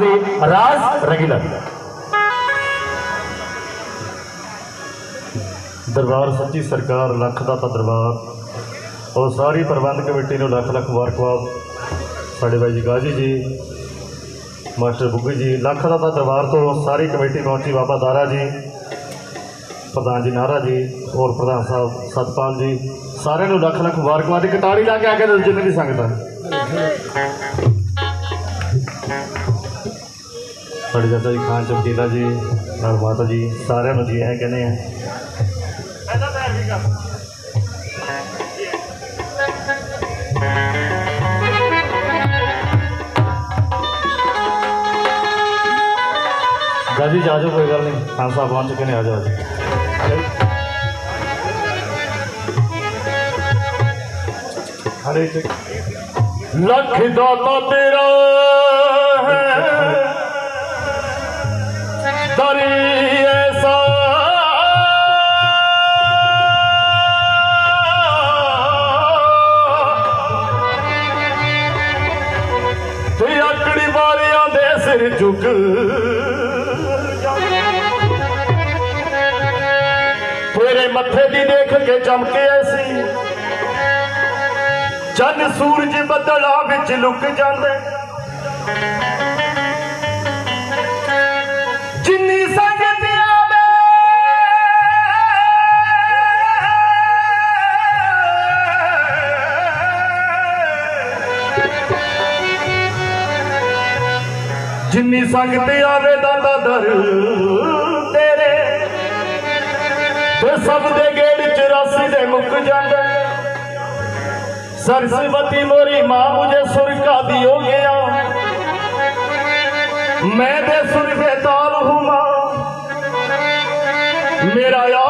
ਦੀ ਰਾਜ ਰੰਗੀਲਾ। ਦਰਬਾਰ ਸੱਚੀ ਸਰਕਾਰ, ਲੱਖ ਦਾ ਤਾਂ ਦਰਬਾਰ। ਔਰ ਸਾਰੀ ਪ੍ਰਬੰਧ ਕਮੇਟੀ ਨੂੰ ਲੱਖ ਲੱਖ ਮੁਬਾਰਕਬਾਦ। ਸਾਡੇ ਬਾਈ ਜੀ ਗਾਜੀ ਜੀ, ਮਾਸਟਰ ਬੁੱਗੀ ਜੀ, ਲੱਖ ਦਾ ਤਾਂ ਦਰਬਾਰ ਤੋਂ ਸਾਰੀ ਕਮੇਟੀ ਪਹੁੰਚੀ ਬਾਬਾ ਦਾਰਾ ਜੀ, ਪ੍ਰਧਾਨ ਜੀ ਨਾਰਾ ਜੀ ਔਰ ਪ੍ਰਧਾਨ ਸਾਹਿਬ ਸਤਪਾਲ ਜੀ। ਸਾਰਿਆਂ ਨੂੰ ਲੱਖ ਲੱਖ ਮੁਬਾਰਕਬਾਦ। ਇੱਕ ਤਾੜੀ ਲਾ ਕੇ ਆ ਕੇ ਦਿਓ ਜਿੰਨੇ ਵੀ ਸੰਗਤ ਸਾਡੇ ਚਾਚਾ ਜੀ ਖਾਨ ਚਮਕੀਲਾ ਜੀ ਨਾਲ ਮਾਤਾ ਜੀ ਸਾਰਿਆਂ ਨੂੰ ਜੀ ਐ ਕਹਿੰਦੇ ਆ ਗਾਜੀ ਜਾ ਜਾਓ ਕੋਈ ਗੱਲ ਨਹੀਂ ਖਾਨ ਸਾਹਿਬ ਪਹੁੰਚ ਚੁੱਕੇ ਨੇ ਆ ਜਾਓ ਹਰੇ ਜੀ ਲੱਖ ਦਾ ਤਾਂ ਤੇਰਾ ਹੈ ਸਿਰ ਝੁਕ। ਤੇਰੇ ਮੱਥੇ ਦੀ ਦੇਖ ਕੇ ਚਮਕੇ ਐਸੀ ਚੰਨ ਸੂਰਜ ਬੱਦਲਾਂ ਵਿੱਚ ਲੁਕ ਜਾਂਦੇ। سنگتی سب کے گیڑ چراسی مک جنگ سرسوتی موری ماں بجے سرکا دی گیا میں تو سرفے تال ہوں میرا یار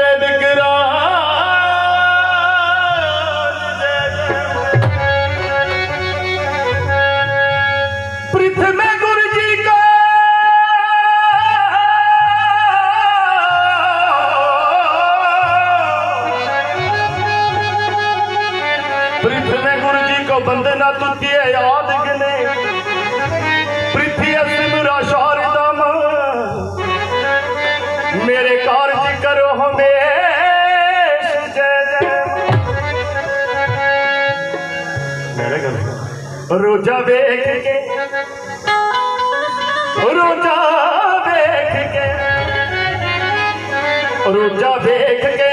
بندے نہ تجھے یاد گنے پرتھی اسمرا شاردم شہر دام جی کرو کار جے جے میرے گلے روجہ بیک کے۔ روجہ بیک کے۔ روجہ بیک کے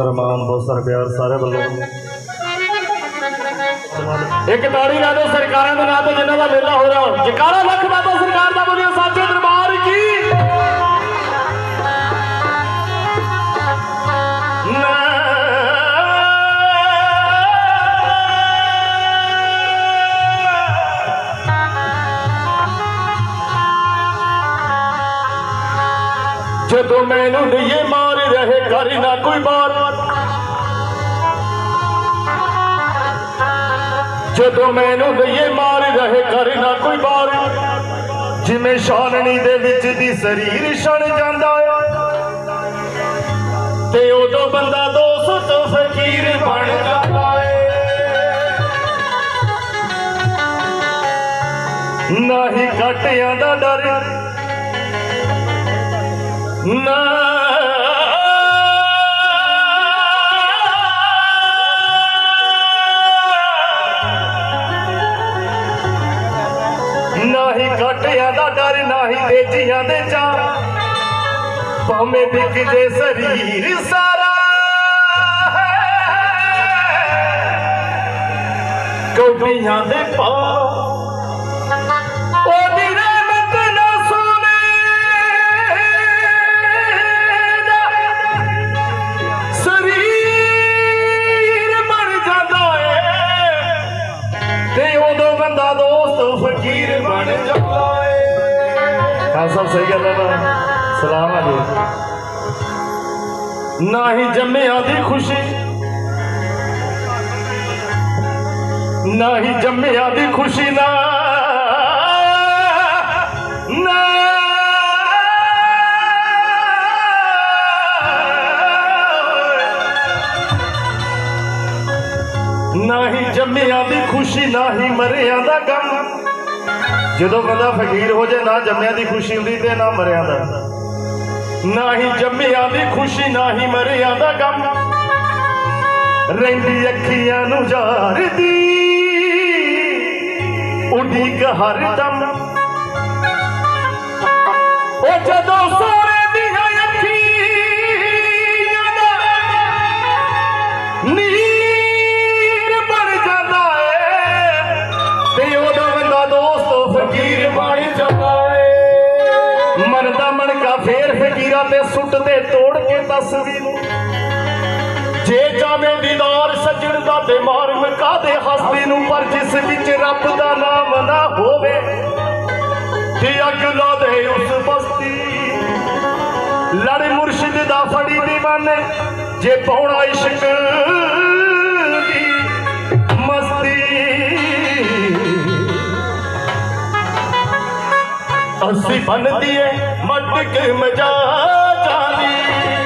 ਬਹੁਤ ਸਾਰਾ ਮਾਣ ਬਹੁਤ ਸਾਰਾ ਪਿਆਰ ਸਾਰੇ ਵੱਲੋਂ ਇੱਕ ਤਾੜੀ ਲਾ ਦਿਓ ਸਰਕਾਰਾਂ ਦੇ ਨਾਂ ਤੇ ਜਿਨ੍ਹਾਂ ਦਾ ਮੇਲਾ ਹੋ ਰਿਹਾ ਜਕਾਰਾ ਲੱਖ ਬਾਬਾ ਸਰਕਾਰ ਦਾ ਬੋਲਿਓ ਸਾਚੇ ਦਰਬਾਰ ਕੀ ਜਦੋਂ ਮੈਨੂੰ ਲਈਏ ਮਾਰ ਰਹੇ ਕਰੀ ਨਾ ਕੋਈ ਬਾਤ ਜਦੋਂ ਮੈਨੂੰ ਲਈਏ ਮਾਰ ਰਹੇ ਕਰੀ ਨਾ ਕੋਈ ਬਾਰ। ਜਿਵੇਂ ਸ਼ਾਨਣੀ ਦੇ ਵਿੱਚ ਦੀ ਸਰੀਰ ਛਣ ਜਾਂਦਾ ਤੇ ਉਦੋਂ ਬੰਦਾ ਦੋਸਤ ਫਕੀਰ ਬਣ ਜਾਂਦਾ ਏ। ਨਹੀਂ ਘਟਿਆਂ ਦਾ ਡਰ, ਨਾ ਘਟਿਆਂ ਦਾ ਡਰ ਨਾਹੀ ਤੇਜੀਆਂ ਦੇ ਚਾਰ ਭਾਵੇਂ ਵਿਕ ਜੇ ਸਰੀਰ ਸਾਰਾ ਕੌਡੀਆਂ ਦੇ ਪਾ ਉਹਦੀ ਰਹਿਮਤ ਤੇ ਫਕੀਰ ਬਣ ਜਾਂਦਾ ਏ। ਸਭ ਸਹੀ ਗੱਲ ਹੈ ਨਾ। ਸਲਾਮ ਆ ਜੀ। ਨਾ ਹੀ ਜੰਮਿਆਂ ਦੀ ਖੁਸ਼ੀ। ਨਾ ਹੀ ਜੰਮਿਆਂ ਦੀ ਖੁਸ਼ੀ ਨਾ। ਨਾ। ਨਾ ਹੀ ਜੰਮਿਆਂ ਦੀ ਖੁਸ਼ੀ ਨਾ ਹੀ ਮਰਿਆਂ ਦਾ ਗਮ। ਜਦੋਂ ਬੰਦਾ ਫਕੀਰ ਹੋ ਜਾਏ, ਨਾ ਜੰਮਿਆਂ ਦੀ ਖੁਸ਼ੀ ਹੁੰਦੀ ਤੇ ਨਾ ਮਰਿਆਂ ਦਾ। ਨਾ ਹੀ ਜੰਮਿਆਂ ਦੀ ਖੁਸ਼ੀ, ਨਾ ਹੀ ਮਰਿਆਂ ਦਾ ਗਮ। ਰਹਿੰਦੀ ਅੱਖੀਆਂ ਨੂੰ ਜਾਰਦੀ, ਉਡੀਕ ਹਰ ਦਮ। ਉਹ ਜਦੋਂ ਫੇਰ ਫਕੀਰਾਂ ਤੇ ਸੁੱਟ ਤੇ ਤੋੜ ਕੇ ਤਸਵੀਰ ਜੇ ਚਾਵੇਂ ਦੀਦਾਰ ਸੱਜਣ ਦਾ ਤੇ ਮਕਾ ਦੇ ਹਸਤੀ ਨੂੰ? ਪਰ ਜਿਸ ਵਿੱਚ ਰੱਬ ਦਾ ਨਾਮ ਨਾ ਹੋਵੇ ਤੇ ਅੱਗ ਲਾ ਦੇ ਉਸ ਬਸਤੀ। ਲੜ ਮੁਰਸ਼ਿਦ ਦਾ ਫੜੀ دیਵਾਨੇ ਜੇ ਪਾਉਣਾ ਇਸ਼ਕ سسی بن ہے مٹک میں جا جانی۔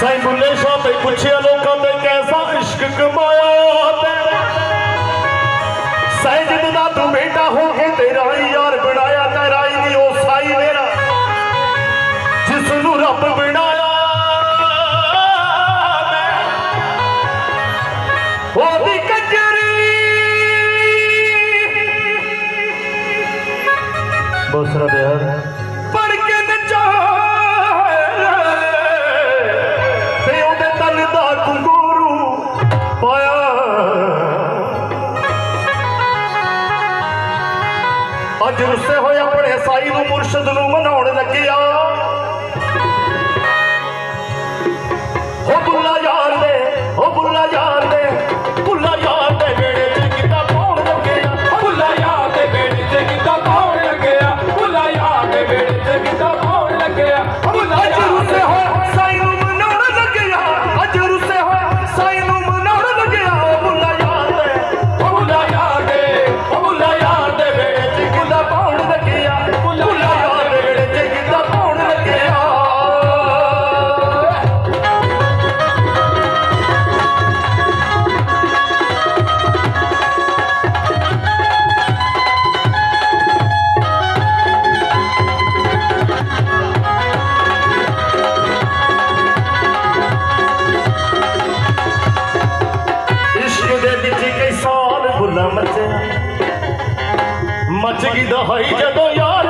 سن مش میں پوچھے لوگوں میں کیسا کشک کمایا سائی جن کا بیٹا ہوئی یار بڑایا جس رب بڑا دوسرا پیار ਅੱਜ ਰੁੱਸੇ ਹੋਏ ਆਪਣੇ ਸਾਈ ਨੂੰ ਮੁਰਸ਼ਦ ਨੂੰ ਮਨਾਉਣ ਲੱਗਿਆ نچگی دا ہوئی جدو یار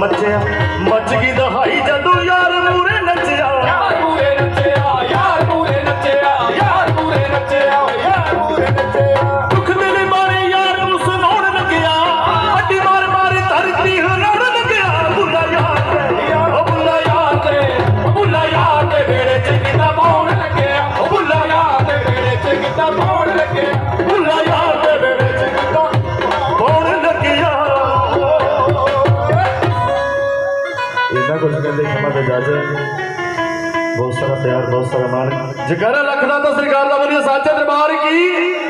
مچیا بہت سارا پیار بہت سارا مان جگہ رکھنا تو سرکار کا بلیے سانچے دربار کی